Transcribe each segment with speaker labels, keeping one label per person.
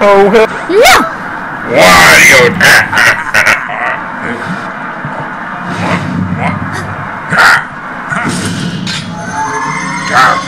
Speaker 1: Oh, yeah.
Speaker 2: Why you... Can't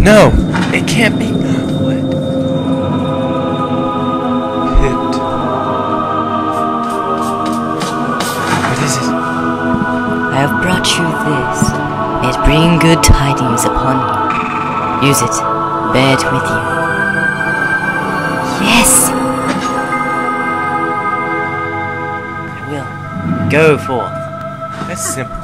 Speaker 1: No, it can't be. What? Hit. What is it?
Speaker 3: I have brought you this. It bring good tidings upon you. Use it. Bear it with you. Yes! I will. Go forth.
Speaker 1: That's simple.